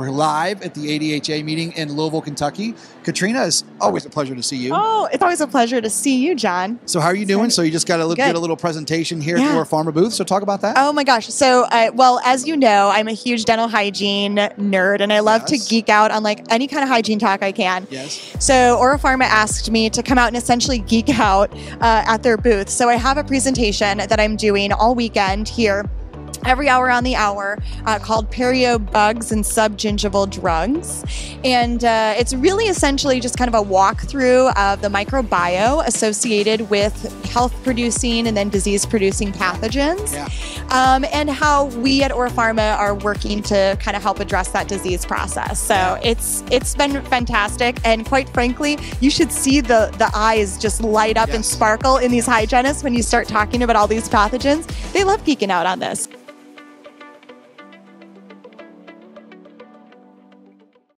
We're live at the ADHA meeting in Louisville, Kentucky. Katrina, it's always a pleasure to see you. Oh, it's always a pleasure to see you, John. So, how are you doing? So, you just got a little, Good. a little presentation here at Yeah. OraPharma booth. So, talk about that. Oh my gosh. So, uh, well, as you know, I'm a huge dental hygiene nerd and I love Yes. to geek out on like any kind of hygiene talk I can. Yes. So, OraPharma asked me to come out and essentially geek out uh, at their booth. So, I have a presentation that I'm doing all weekend here. Every hour on the hour, uh, called Perio Bugs and Subgingival Drugs. And uh, it's really essentially just kind of a walkthrough of the microbiome associated with health producing and then disease producing pathogens Yeah. um, and how we at OraPharma are working to kind of help address that disease process. So it's it's been fantastic, and quite frankly, you should see the the eyes just light up and sparkle in these hygienists when you start talking about all these pathogens. They love geeking out on this.